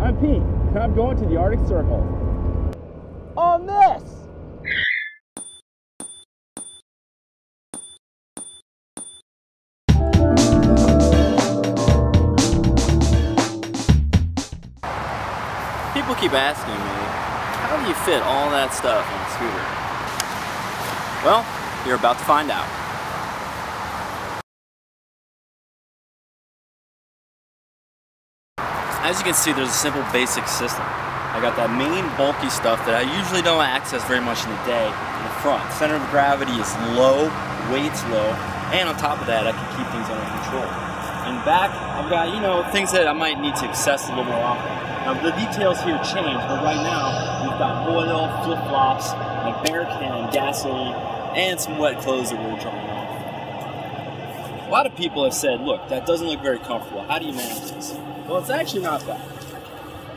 I'm Pete, and I'm going to the Arctic Circle. On this! People keep asking me, how do you fit all that stuff on a scooter? Well, you're about to find out. As you can see, there's a simple basic system. I got that main bulky stuff that I usually don't access very much in the day in the front. Center of gravity is low, weight's low, and on top of that, I can keep things under control. In back, I've got, you know, things that I might need to access a little more often. Now, the details here change, but right now, we've got oil, flip-flops, a bear can, gasoline, and some wet clothes that we're drying off. A lot of people have said, look, that doesn't look very comfortable. How do you manage this? Well, it's actually not bad.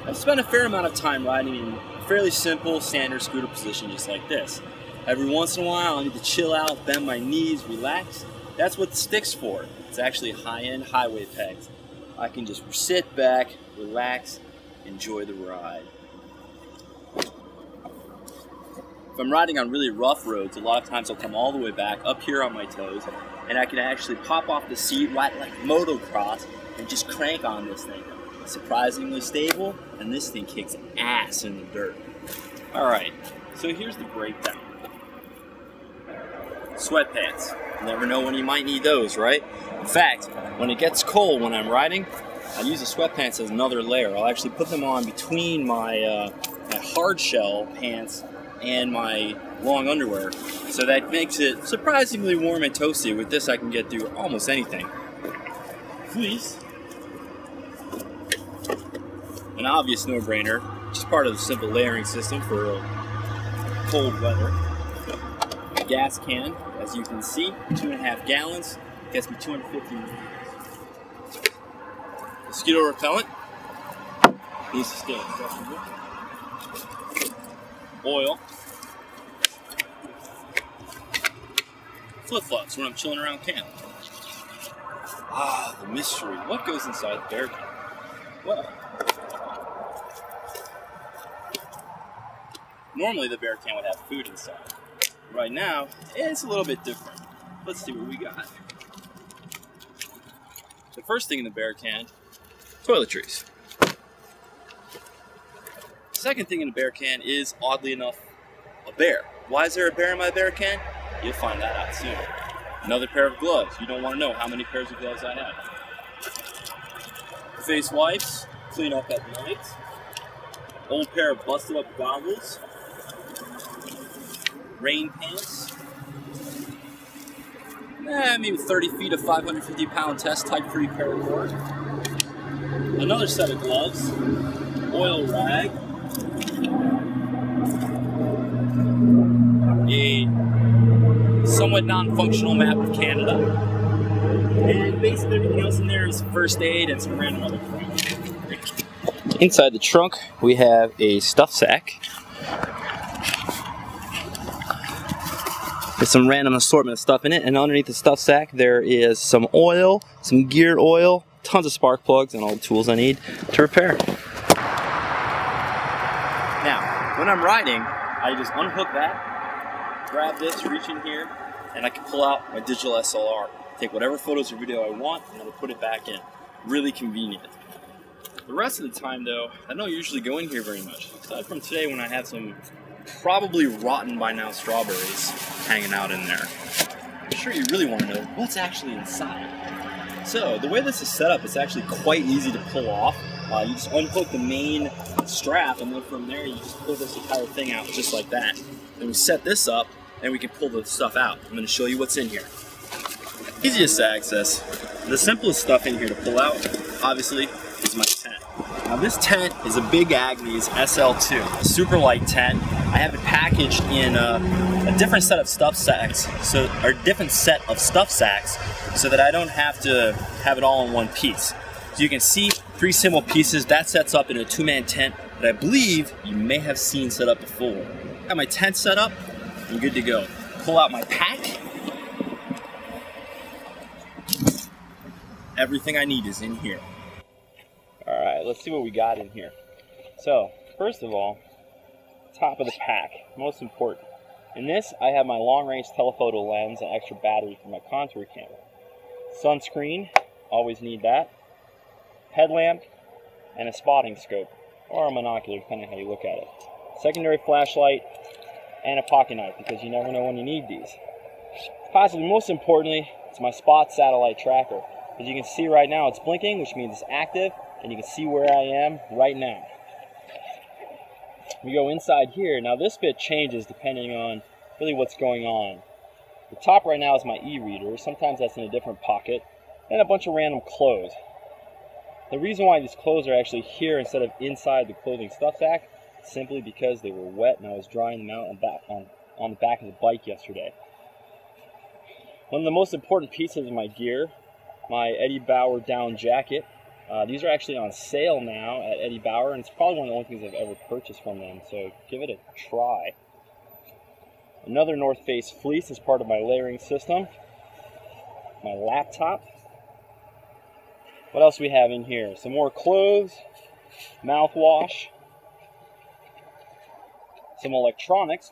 I've spent a fair amount of time riding in a fairly simple standard scooter position just like this. Every once in a while, I need to chill out, bend my knees, relax. That's what the stick's for. It's actually high-end highway pegs. I can just sit back, relax, enjoy the ride. If I'm riding on really rough roads, a lot of times I'll come all the way back up here on my toes, and I can actually pop off the seat, ride like motocross, and just crank on this thing. Surprisingly stable, and this thing kicks ass in the dirt. All right, so here's the breakdown. Sweatpants. You never know when you might need those, right? In fact, when it gets cold when I'm riding, I use the sweatpants as another layer. I'll actually put them on between my, uh, my hard shell pants and my long underwear. So that makes it surprisingly warm and toasty. With this, I can get through almost anything. Fleece. An obvious no-brainer, just part of the simple layering system for cold weather. A gas can, as you can see, two and a half gallons, gets me 250 meters. Mosquito repellent, needs to stay accessible. Oil. Flip-flops when I'm chilling around camp. Ah, the mystery. What goes inside the bear can? Well, normally the bear can would have food inside. Right now, it's a little bit different. Let's see what we got. The first thing in the bear can, toiletries. Second thing in the bear can is, oddly enough, a bear. Why is there a bear in my bear can? You'll find that out soon. Another pair of gloves. You don't want to know how many pairs of gloves I have. Face wipes, clean up at night. Old pair of busted up goggles. Rain pants. Eh, maybe 30 feet of 550 pound test type 3 paracord. Another set of gloves. Oil rag. Somewhat non-functional map of Canada. And basically everything else in there is first aid and some random other crap. Inside the trunk, we have a stuff sack. With some random assortment of stuff in it, and underneath the stuff sack there is some oil, some gear oil, tons of spark plugs, and all the tools I need to repair. Now, when I'm riding, I just unhook that, grab this, reach in here, and I can pull out my digital SLR. Take whatever photos or video I want, and then put it back in. Really convenient. The rest of the time, though, I don't usually go in here very much. Aside from today when I had some probably rotten by now strawberries hanging out in there. I'm sure you really want to know what's actually inside. So, the way this is set up, it's actually quite easy to pull off. Uh, you just unhook the main strap, and then from there, you just pull this entire thing out just like that. Then we set this up, and we can pull the stuff out. I'm to show you what's in here. Easiest to access. The simplest stuff in here to pull out, obviously, is my tent. Now this tent is a Big Agnes SL2, a super light tent. I have it packaged in a, a different set of stuff sacks, so or different set of stuff sacks, so that I don't have to have it all in one piece. So you can see three simple pieces. That sets up in a two-man tent that I believe you may have seen set up before. Got my tent set up, I'm good to go. Pull out my pack. Everything I need is in here. All right, let's see what we got in here. So, first of all, top of the pack, most important. In this, I have my long-range telephoto lens and extra battery for my contour camera. Sunscreen, always need that. Headlamp, and a spotting scope, or a monocular, depending how you look at it. Secondary flashlight, and a pocket knife, because you never know when you need these. Possibly most importantly, it's my spot satellite tracker. As you can see right now, it's blinking, which means it's active, and you can see where I am right now. We go inside here. Now this bit changes depending on really what's going on. The top right now is my e-reader. Sometimes that's in a different pocket. And a bunch of random clothes. The reason why these clothes are actually here instead of inside the clothing stuff sack simply because they were wet and I was drying them out on, back, on, on the back of the bike yesterday. One of the most important pieces of my gear, my Eddie Bauer down jacket. Uh, these are actually on sale now at Eddie Bauer, and it's probably one of the only things I've ever purchased from them, so give it a try. Another North Face fleece is part of my layering system. My laptop. What else we have in here? Some more clothes, mouthwash, some electronics.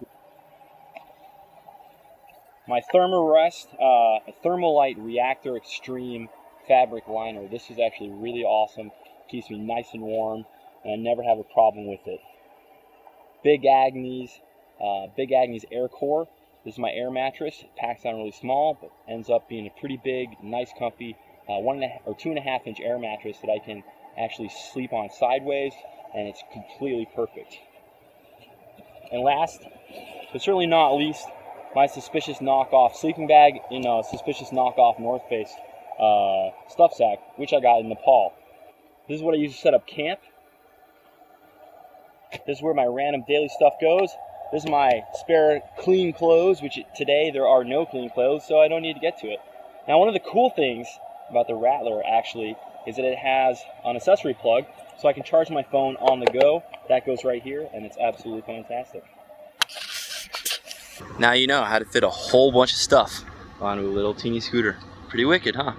My Thermarest, uh, Thermolite Reactor Extreme fabric liner. This is actually really awesome. Keeps me nice and warm, and I never have a problem with it. Big Agnes, uh, Big Agnes Air Core. This is my air mattress. It packs down really small, but ends up being a pretty big, nice, comfy, uh, one or two and a half inch air mattress that I can actually sleep on sideways, and it's completely perfect. And last, but certainly not least, my suspicious knockoff sleeping bag in a suspicious knockoff North Face uh, stuff sack, which I got in Nepal. This is what I use to set up camp. This is where my random daily stuff goes. This is my spare clean clothes, which today there are no clean clothes, so I don't need to get to it. Now, one of the cool things about the Rattler actually is that it has an accessory plug, so I can charge my phone on the go. That goes right here, and it's absolutely fantastic. Now you know how to fit a whole bunch of stuff onto a little teeny scooter. Pretty wicked, huh?